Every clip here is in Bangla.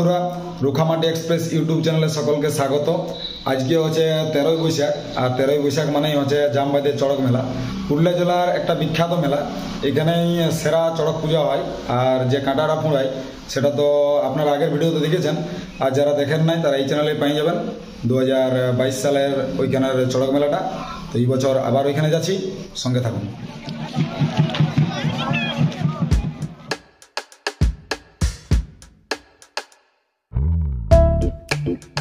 বন্ধুরা, রুখামাটি এক্সপ্রেস ইউটিউব চ্যানেলে সকলকে স্বাগত। আজকে হচ্ছে তেরোই বৈশাখ, আর তেরোই বৈশাখ মানেই হচ্ছে জামবাদের চড়ক মেলা। পুরুলিয়া জেলার একটা বিখ্যাত মেলা, এখানেই সেরা চড়ক পূজা হয়, আর যে কাঁটাটা ফুঁড়ায়, সেটা তো আপনারা আগের ভিডিওতে দেখেছেন, আর যারা দেখেন নাই, তারা এই চ্যানেলে পেয়ে যাবেন। দু হাজার বাইশ সালের ওইখানের চড়ক মেলাটা। তো এই বছর আবার ওইখানে যাচ্ছি, সঙ্গে থাকুন। আজকে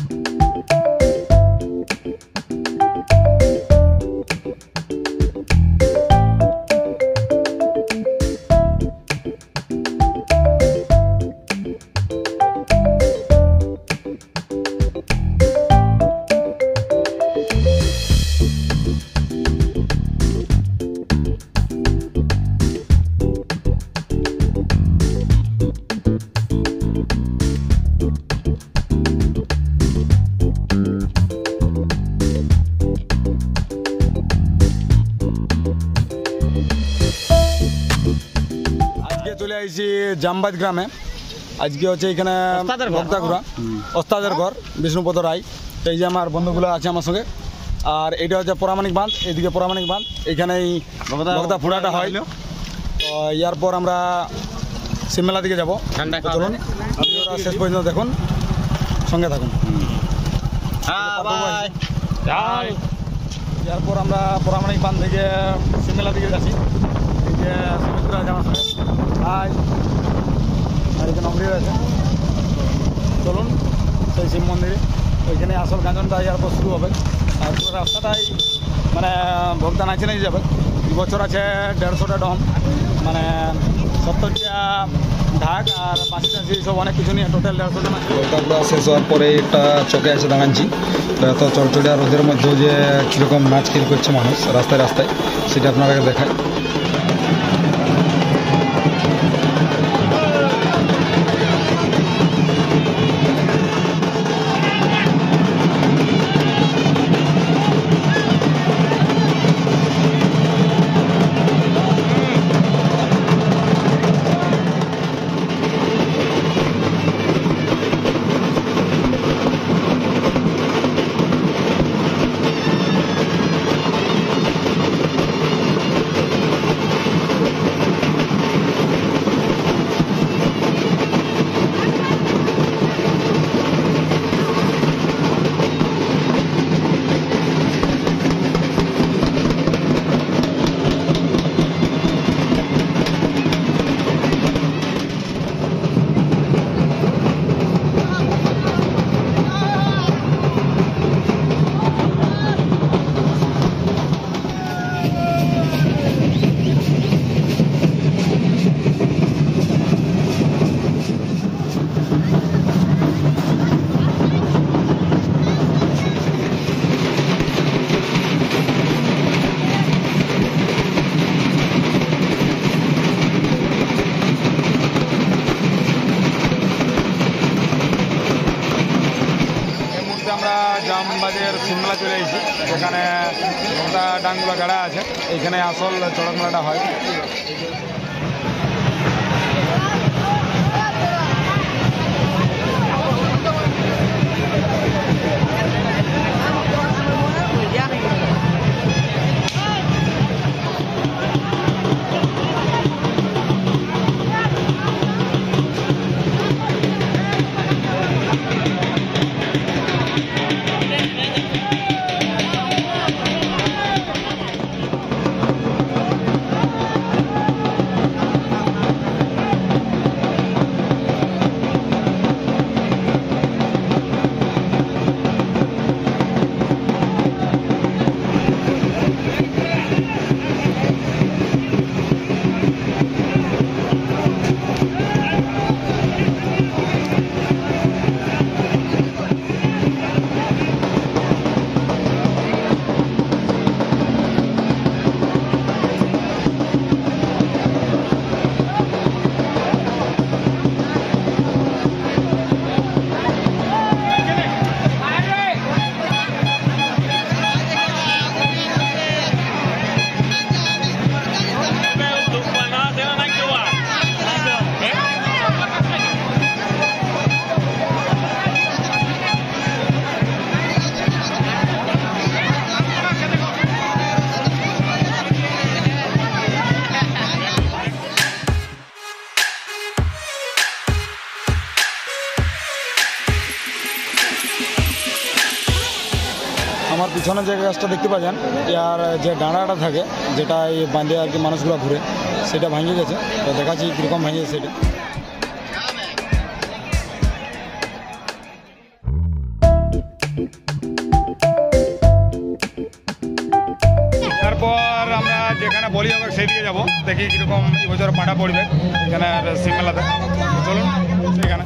আসছি জামবাদ গ্রামে। আজকে হচ্ছে এখানে ঘর। ওস্তাদের ঘর বিষ্ণুপদ রায়। এই যে আমার বন্ধুগুলো আছে আমার সঙ্গে। আর এটা হচ্ছে পরামানিক বাঁধ এদিকে পরামানিক বাঁধ। এখানেই ভক্তা- ফুড়াটা হয়। তো ইয়ার পর আমরা সিমলা দিকে যাব। চলুন শেষ পর্যন্ত দেখুন। সঙ্গে থাকুন। বাই। এরপর আমরা পরামানিক বাঁধ থেকে সিমলা দিকে যাচ্ছি। এই যে সুমিত্রা আছে হাই আর এখানে অমৃত আছে চলুন, সেই শিব মন্দিরে। ওইখানে আসল গাঁজনটা এরপর শুরু হবে। আর পুরো রাস্তাটাই মানে ভক্তা নাচে নাচে যাবে? বছর আছে দেড়শোটা ডম। মানে সত্তরটা ঢাক আর পাঁচটা সব অনেক কিছু নিয়ে টোটাল দেড়শোটা ভক্তাগুলো শেষ হওয়ার পরে একটা চকে এসে দাঁড়াচ্ছি। এত চড়চড়িয়া রোদের মধ্যেও যে কীরকম নাচ খিল করছে মানুষ রাস্তায় রাস্তায়, সেটা আপনারা দেখায় আমরা জামবাজের সিমলা চলে এসেছি। গোটা ডাঙ্গুলা গাড়া আছে। এখানে আসল চড়ক মেলাটা হয়। পিছনে যে গাছটা দেখতে পাচ্ছেন আর যে ডাঁড়াটা থাকে, যেটা এই বাঁধে আর কি মানুষগুলো ঘুরে, সেটা ভেঙে গেছে। তো দেখাচ্ছি কীরকম ভেঙে গেছে সেটা। তারপর আমরা যেখানে বলি হবে সেই যাব। দেখি কীরকম এই বছর পাটা পড়বে এখানে শিব মেলাতে চলুন সেখানে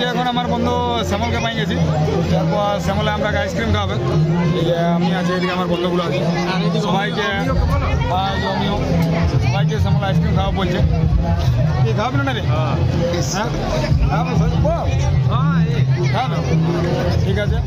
যে এখন আমার বন্ধু শ্যামলকে পাই গেছি। তারপর শ্যামলে আমরা আইসক্রিম খাবে এই যে আমি আছি এদিকে আমার বন্ধুগুলো আছে। সবাইকে আমিও। সবাইকে শ্যামল আইসক্রিম খাওয়া বলছে। কি খাবে না রে হ্যাঁ। খাবে খাবে ঠিক আছে।